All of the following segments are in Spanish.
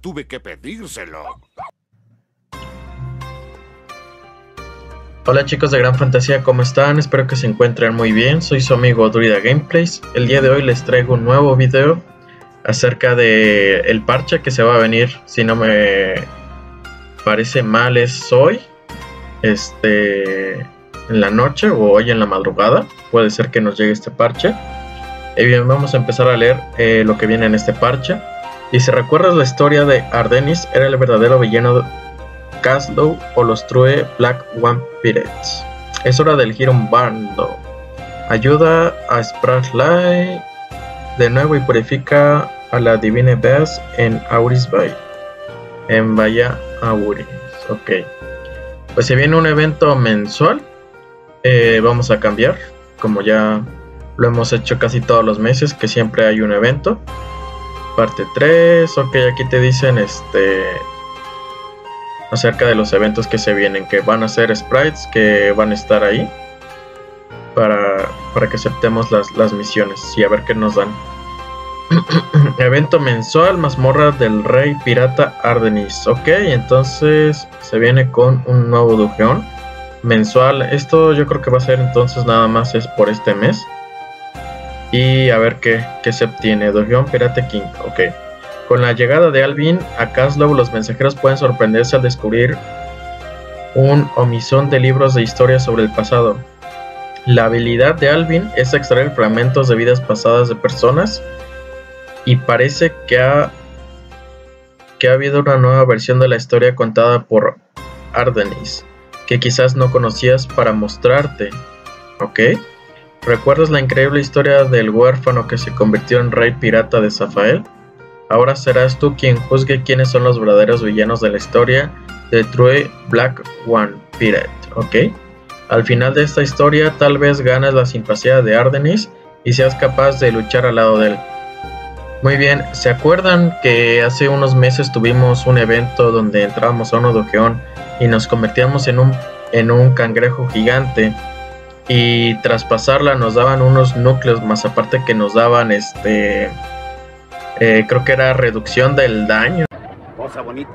tuve que pedírselo. Hola chicos de Gran Fantasía, ¿cómo están? Espero que se encuentren muy bien. Soy su amigo Druida Gameplays. El día de hoy les traigo un nuevo video acerca de el parche que se va a venir, si no me parece mal, es hoy, este, en la noche o hoy en la madrugada. Puede ser que nos llegue este parche. Y bien, vamos a empezar a leer eh, lo que viene en este parche. Y si recuerdas la historia de Ardenis, era el verdadero villano Caslow o los True Black One Pirates. Es hora de elegir bando. Ayuda a Spratlight de nuevo y purifica a la Divine Beast en Auris Bay. En Bahía Auris. Ok. Pues si viene un evento mensual, eh, vamos a cambiar. Como ya lo hemos hecho casi todos los meses, que siempre hay un evento. Parte 3. Ok, aquí te dicen este acerca de los eventos que se vienen, que van a ser sprites que van a estar ahí para, para que aceptemos las, las misiones y a ver qué nos dan. Evento mensual, mazmorra del rey pirata Ardenis. Ok, entonces se viene con un nuevo dujeón mensual. Esto yo creo que va a ser entonces nada más es por este mes. Y a ver qué, qué se obtiene. Dujeón Pirate King. Ok. Con la llegada de Alvin a Caslow, los mensajeros pueden sorprenderse al descubrir un omisón de libros de historia sobre el pasado. La habilidad de Alvin es extraer fragmentos de vidas pasadas de personas y parece que ha, que ha habido una nueva versión de la historia contada por Ardenis que quizás no conocías para mostrarte. ¿Ok? ¿Recuerdas la increíble historia del huérfano que se convirtió en rey pirata de Zafael? Ahora serás tú quien juzgue quiénes son los verdaderos villanos de la historia de True Black One Pirate, ¿ok? Al final de esta historia tal vez ganes la simpatía de Ardenis y seas capaz de luchar al lado de él. Muy bien, ¿se acuerdan que hace unos meses tuvimos un evento donde entramos a un doqueón y nos convertíamos en un, en un cangrejo gigante? Y tras pasarla nos daban unos núcleos más aparte que nos daban este eh, creo que era reducción del daño. Cosa bonita.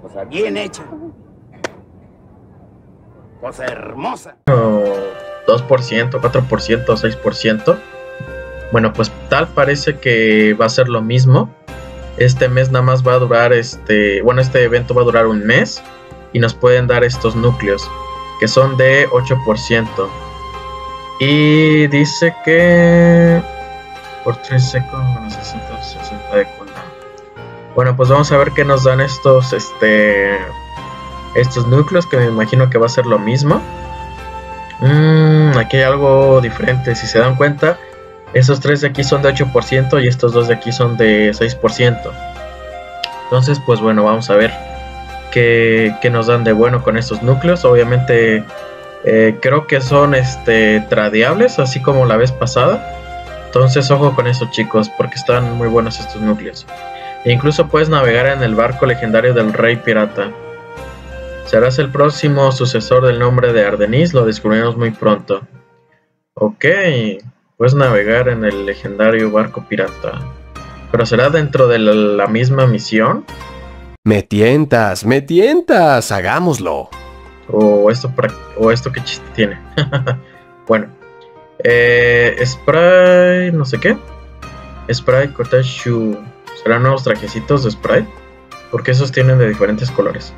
Cosa bien hecha. Cosa hermosa. 2%, 4%, 6%. Bueno, pues tal parece que va a ser lo mismo. Este mes nada más va a durar este, bueno, este evento va a durar un mes y nos pueden dar estos núcleos que son de 8%. Y dice que por 3 segundos menos 60, 60 de cooldown. Bueno, pues vamos a ver qué nos dan estos, este, estos núcleos, que me imagino que va a ser lo mismo. Mm, aquí hay algo diferente, si se dan cuenta, esos tres de aquí son de 8% y estos dos de aquí son de 6%. Entonces, pues bueno, vamos a ver qué nos dan de bueno con estos núcleos. Obviamente, eh, creo que son este, tradeables, así como la vez pasada. Entonces ojo con eso chicos, porque están muy buenos estos núcleos. E incluso puedes navegar en el barco legendario del rey pirata. Serás el próximo sucesor del nombre de Ardenis, lo descubriremos muy pronto. Ok, puedes navegar en el legendario barco pirata. ¿Pero será dentro de la, misma misión? Me tientas, me tientas, hagámoslo. O esto, o esto qué chiste tiene. bueno, eh, spray, no sé qué. Spray Kotashu. ¿Serán nuevos trajecitos de Spray? Porque esos tienen de diferentes colores.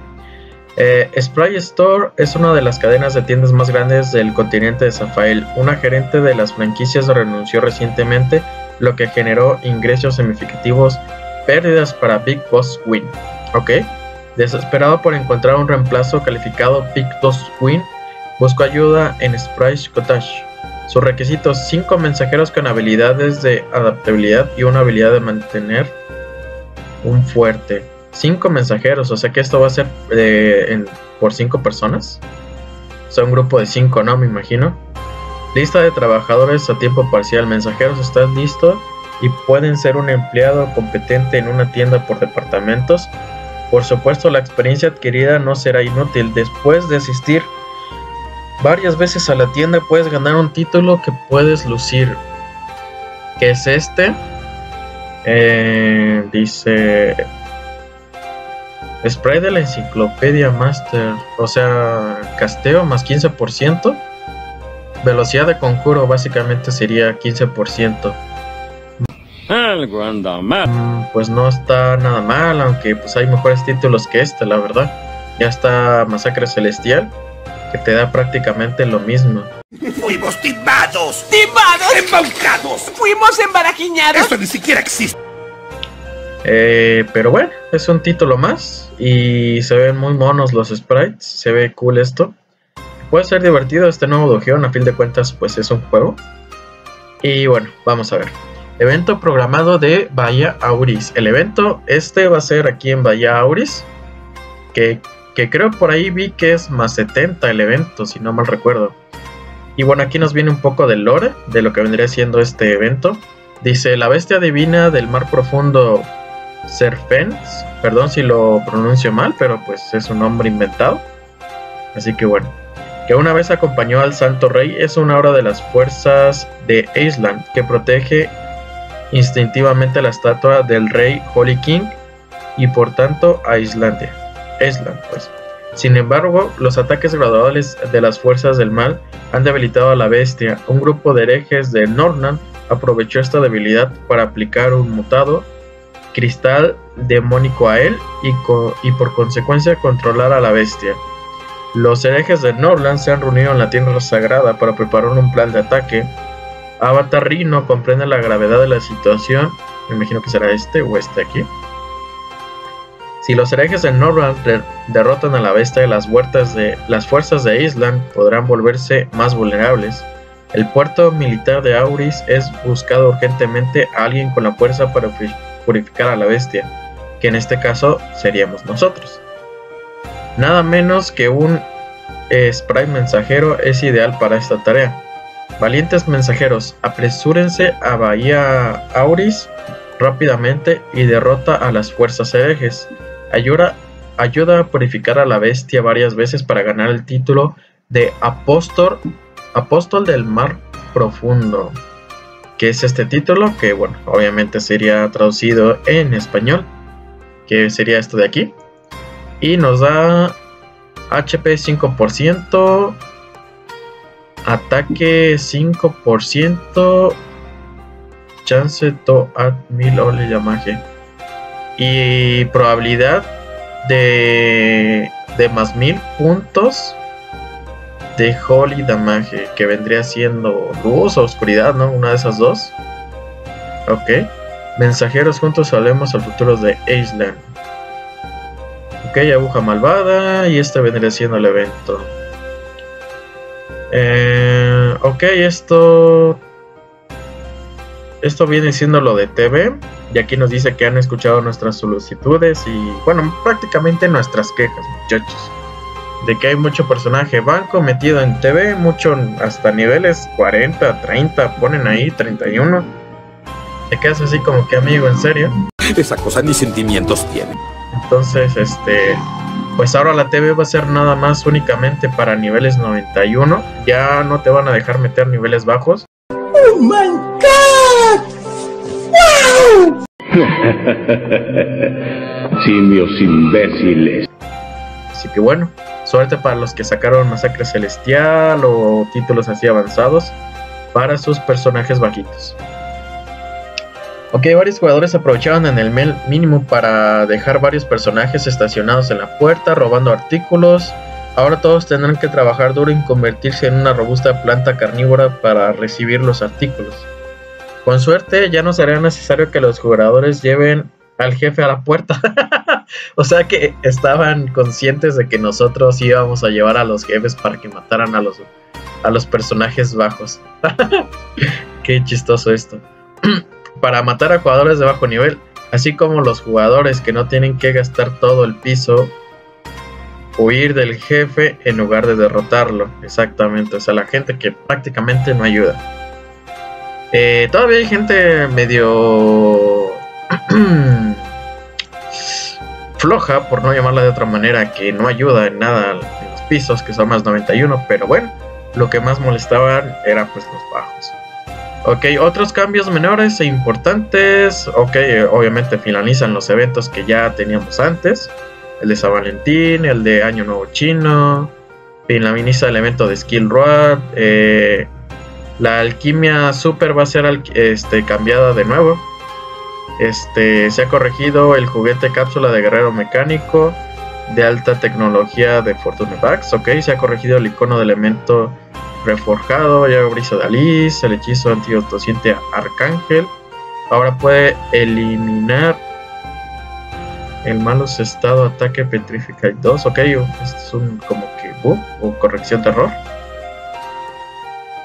Eh, Spray Store es una de las cadenas de tiendas más grandes del continente de Zafael. Una gerente de las franquicias renunció recientemente, lo que generó ingresos significativos, pérdidas para Big Boss Win. Ok. Desesperado por encontrar un reemplazo calificado Boss Win, buscó ayuda en Spray Cottage sus requisitos: 5 mensajeros con habilidades de adaptabilidad y una habilidad de mantener un fuerte. 5 mensajeros, o sea que esto va a ser eh, por 5 personas. O sea, un grupo de 5, ¿no? Me imagino. Lista de trabajadores a tiempo parcial. Mensajeros, ¿estás listo? Y pueden ser un empleado competente en una tienda por departamentos. Por supuesto, la experiencia adquirida no será inútil. Después de asistir varias veces a la tienda puedes ganar un título que puedes lucir. Que es este. Eh, dice Spray de la enciclopedia Master, o sea, casteo más 15%. Velocidad de conjuro básicamente sería 15%. Algo anda mal. Pues no está nada mal, aunque pues hay mejores títulos que este, la verdad. Ya está Masacre Celestial, que te da prácticamente lo mismo. Fuimos timados, ¡Timados! embaucados. ¡Fuimos embarajiñados! Eso ni siquiera existe. Eh, pero bueno, es un título más y se ven muy monos los sprites, se ve cool esto. Puede ser divertido este nuevo dojeon, a fin de cuentas pues es un juego. Y bueno, vamos a ver. Evento programado de Bahía Auris. El evento este va a ser aquí en Bahía Auris, que, que creo por ahí vi que es más 70 el evento, si no mal recuerdo. Y bueno, aquí nos viene un poco del lore de lo que vendría siendo este evento. Dice, la bestia divina del mar profundo Serfens, perdón si lo pronuncio mal, pero pues es un nombre inventado. Así que bueno, que una vez acompañó al Santo Rey es una obra de las fuerzas de Island que protege instintivamente la estatua del rey Holy King y por tanto a Islandia. Island, pues. Sin embargo, los ataques graduales de las fuerzas del mal han debilitado a la bestia. Un grupo de herejes de Nornan aprovechó esta debilidad para aplicar un mutado cristal demónico a él y, y por consecuencia controlar a la bestia. Los herejes de Norland se han reunido en la Tierra Sagrada para preparar un plan de ataque. Avatar Rino comprende la gravedad de la situación. Me imagino que será este o este aquí. Si los herejes de Norland de- derrotan a la bestia de las, huertas de, las fuerzas de Island, podrán volverse más vulnerables. El puerto militar de Auris es buscado urgentemente a alguien con la fuerza para puri- purificar a la bestia, que en este caso seríamos nosotros. Nada menos que un eh, sprite mensajero es ideal para esta tarea. Valientes mensajeros, apresúrense a Bahía Auris rápidamente y derrota a las fuerzas herejes. Ayuda, ayuda a purificar a la bestia varias veces para ganar el título de apóstol, apóstol del mar profundo. Que es este título que, bueno, obviamente sería traducido en español. Que sería esto de aquí. Y nos da HP 5%. Ataque 5%. Chance to add 1000 ole damage. Y probabilidad de, de más 1000 puntos de Holy Damage. Que vendría siendo luz o oscuridad, ¿no? Una de esas dos. Ok. Mensajeros juntos hablemos al futuro de Island. Ok, aguja malvada. Y este vendría siendo el evento. Eh, ok, esto. Esto viene siendo lo de TV. Y aquí nos dice que han escuchado nuestras solicitudes y, bueno, prácticamente nuestras quejas, muchachos. De que hay mucho personaje banco metido en TV, mucho hasta niveles 40, 30, ponen ahí 31. Te quedas así como que amigo, en serio. Esa cosa ni sentimientos tiene. Entonces, este, pues ahora la TV va a ser nada más únicamente para niveles 91. Ya no te van a dejar meter niveles bajos. Simios imbéciles. Así que bueno, suerte para los que sacaron Masacre Celestial o títulos así avanzados para sus personajes bajitos. Ok, varios jugadores aprovecharon en el mínimo para dejar varios personajes estacionados en la puerta, robando artículos. Ahora todos tendrán que trabajar duro en convertirse en una robusta planta carnívora para recibir los artículos. Con suerte ya no será necesario que los jugadores lleven al jefe a la puerta. o sea que estaban conscientes de que nosotros íbamos a llevar a los jefes para que mataran a los, a los personajes bajos. Qué chistoso esto. para matar a jugadores de bajo nivel, así como los jugadores que no tienen que gastar todo el piso, huir del jefe en lugar de derrotarlo. Exactamente, o sea, la gente que prácticamente no ayuda. Eh, todavía hay gente medio floja, por no llamarla de otra manera, que no ayuda en nada en los pisos, que son más 91, pero bueno, lo que más molestaban era pues los bajos. Ok, otros cambios menores e importantes. Ok, obviamente finalizan los eventos que ya teníamos antes. El de San Valentín, el de Año Nuevo Chino. Finaliza el evento de Skill Road. Eh, la alquimia super va a ser este, cambiada de nuevo. Este, se ha corregido el juguete cápsula de guerrero mecánico de alta tecnología de Fortune Bags. Ok, se ha corregido el icono de elemento reforjado, ya brisa de Alice, el hechizo antiotociente Arcángel. Ahora puede eliminar el malos estado ataque Petrificate 2. Ok, esto es un como que bug o corrección de error.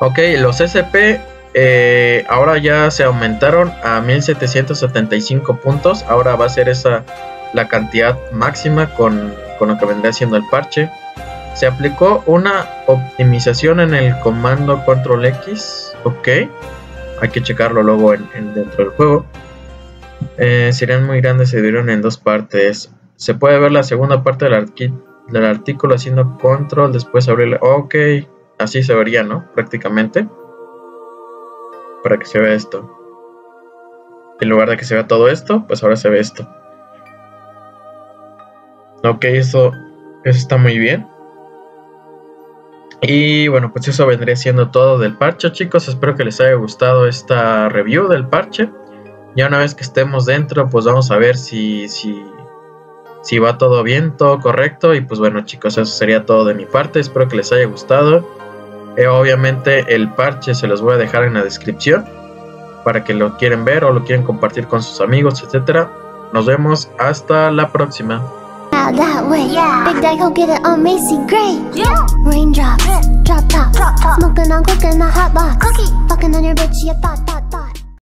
Ok, los SP eh, ahora ya se aumentaron a 1775 puntos. Ahora va a ser esa la cantidad máxima con, con lo que vendría siendo el parche. Se aplicó una optimización en el comando control X. Ok. Hay que checarlo luego en, dentro del juego. Eh, serían muy grandes, se dividieron en dos partes. Se puede ver la segunda parte del, del artículo haciendo control, después abrirle. Ok, así se vería, ¿no? Prácticamente. Para que se vea esto. En lugar de que se vea todo esto, pues ahora se ve esto. Ok, eso, eso está muy bien. Y bueno, pues eso vendría siendo todo del parche, chicos. Espero que les haya gustado esta review del parche. Ya una vez que estemos dentro, pues vamos a ver si, si, si va todo bien, todo correcto. Y pues bueno, chicos, eso sería todo de mi parte. Espero que les haya gustado. Eh, obviamente el parche se los voy a dejar en la descripción para que lo quieren ver o lo quieren compartir con sus amigos, etcétera. Nos vemos hasta la próxima. Out that way. Yeah. Big Daddy go get it on Macy Gray. Yeah. Raindrops, yeah. drop top, drop top. Smoking on cooking the hot box. Cookie. Fucking on your bitch, you thought